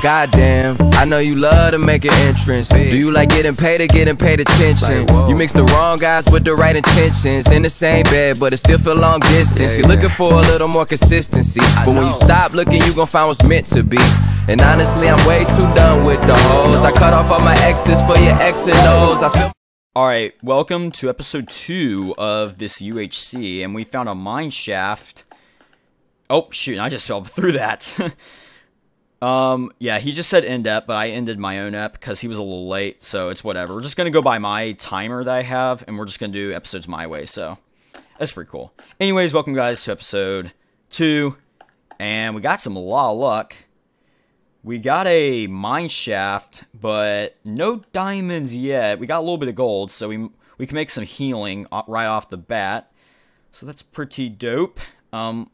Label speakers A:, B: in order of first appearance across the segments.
A: Goddamn, I know you love to make an entrance. Do you like getting paid or getting paid attention? You mix the wrong guys with the right intentions. In the same bed, but it still feel long distance. You're looking for a little more consistency. But when you stop looking, you gon' find what's meant to be. And honestly, I'm way too done with the hoes. I cut off all my exes for your X and O's. I feel.
B: Alright, welcome to episode 2 of this UHC, and we found a mine shaft. Oh, shoot, I just fell through that. um, yeah, he just said end up, but I ended my own up because he was a little late, so it's whatever. We're just going to go by my timer that I have, and we're just going to do episodes my way, so that's pretty cool. Anyways, welcome guys to episode 2, and we got some law luck. We got a mine shaft, but no diamonds yet. We got a little bit of gold, so we we can make some healing right off the bat. So that's pretty dope. Um,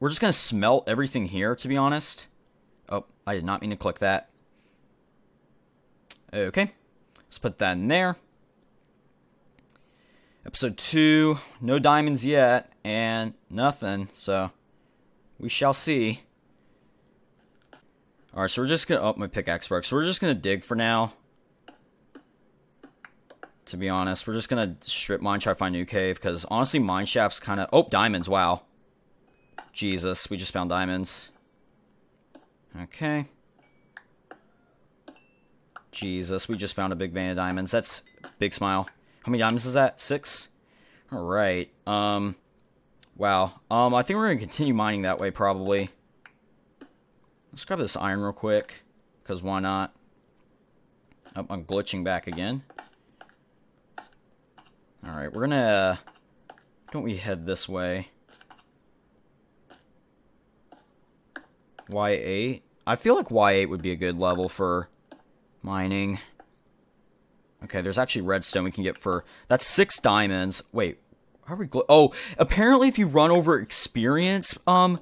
B: we're just gonna smelt everything here, to be honest. I did not mean to click that. Okay, let's put that in there. Episode 2, no diamonds yet, and nothing, so we shall see. Alright, so we're just gonna... Oh, my pickaxe broke. So we're just gonna dig for now. To be honest. We're just gonna strip mine, try to find a new cave. Because honestly, mine shaft's kind of... Oh, diamonds. Wow. Jesus, we just found diamonds. Okay. Jesus, we just found a big vein of diamonds. That's big smile. How many diamonds is that? Six? Alright. Um... Wow. Um, I think we're going to continue mining that way, probably. Let's grab this iron real quick, because why not? Oh, I'm glitching back again. Alright, we're gonna... Don't we head this way? Y8? I feel like Y8 would be a good level for mining. Okay, there's actually redstone we can get for... That's six diamonds. Wait, how are we... Oh, apparently if you run over experience, um,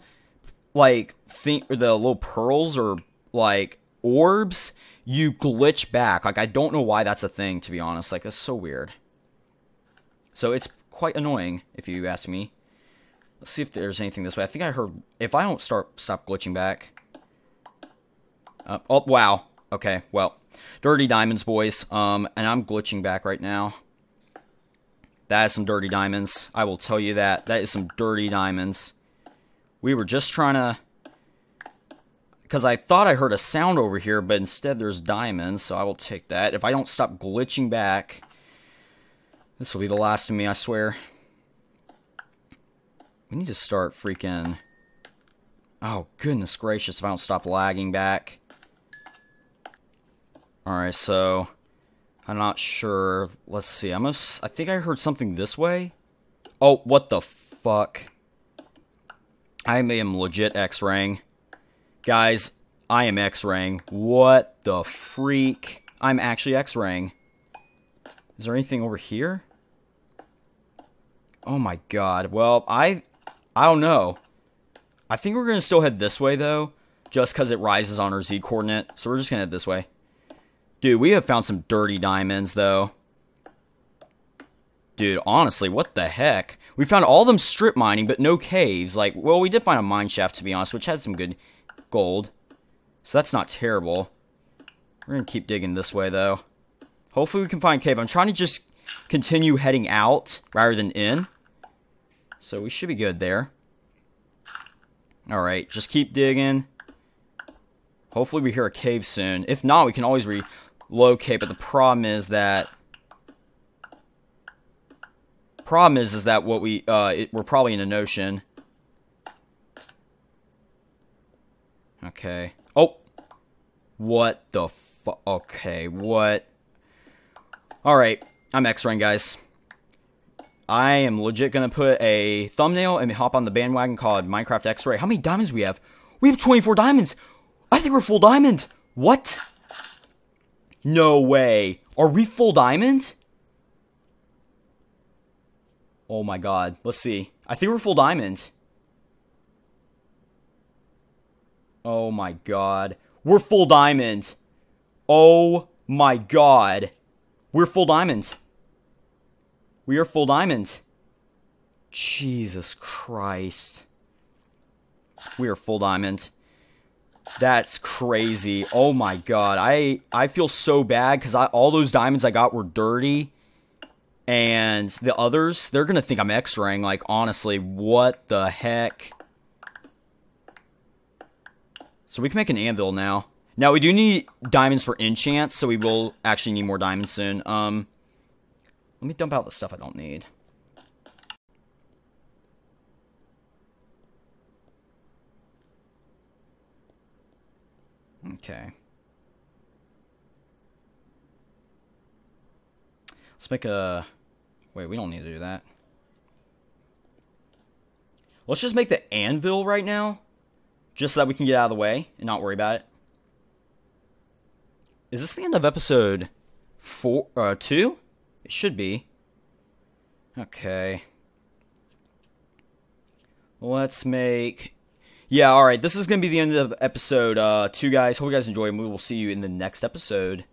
B: like think the little pearls or like orbs, you glitch back. Like I don't know why that's a thing to be honest. Like that's so weird. So it's quite annoying if you ask me. Let's see if there's anything this way. I think I heard if I don't start stop glitching back. Uh, oh wow. Okay. Well, dirty diamonds, boys. Um, and I'm glitching back right now. That is some dirty diamonds. I will tell you that. That is some dirty diamonds. We were just trying to... Because I thought I heard a sound over here, but instead there's diamonds, so I will take that. If I don't stop glitching back, this will be the last of me, I swear. We need to start freaking... Oh, goodness gracious, if I don't stop lagging back. Alright, so... I'm not sure. Let's see. I'm gonna, I think I heard something this way. Oh, what the fuck? I am legit X-raying. Guys, I am X-raying. What the freak? I'm actually X-raying. Is there anything over here? Oh my god. Well, I... I don't know. I think we're going to still head this way, though. Just because it rises on our Z-coordinate. So we're just going to head this way. Dude, we have found some dirty diamonds, though. Dude, honestly, what the heck? We found all them strip mining, but no caves. Like, well, we did find a mine shaft, to be honest, which had some good gold. So that's not terrible. We're going to keep digging this way, though. Hopefully we can find cave. I'm trying to just continue heading out rather than in. So we should be good there. Alright, just keep digging. Hopefully we hear a cave soon. If not, we can always relocate, but the problem is that Problem is, is that what we, uh, it, we're probably in an ocean. Okay. Oh! What the fu- Okay, what? Alright, I'm X-raying, guys. I am legit gonna put a thumbnail and hop on the bandwagon called Minecraft X-Ray. How many diamonds we have? We have 24 diamonds! I think we're full diamond! What? No way. Are we full diamond? Oh my god. Let's see. I think we're full diamond. Oh my god. We're full diamond. Oh my god. We're full diamond. We are full diamond. Jesus Christ. We are full diamond. That's crazy. Oh my god. I I feel so bad because I all those diamonds I got were dirty. And the others, they're gonna think I'm X-raying. Like, honestly, what the heck? So we can make an anvil now. Now we do need diamonds for enchants, so we will actually need more diamonds soon. Um, let me dump out the stuff I don't need. Okay. Let's make a... Wait, we don't need to do that. Let's just make the anvil right now. Just so that we can get out of the way and not worry about it. Is this the end of episode four, uh, two? It should be. Okay. Let's make... Yeah, alright, this is going to be the end of episode uh, two, guys. Hope you guys enjoy, and we will see you in the next episode.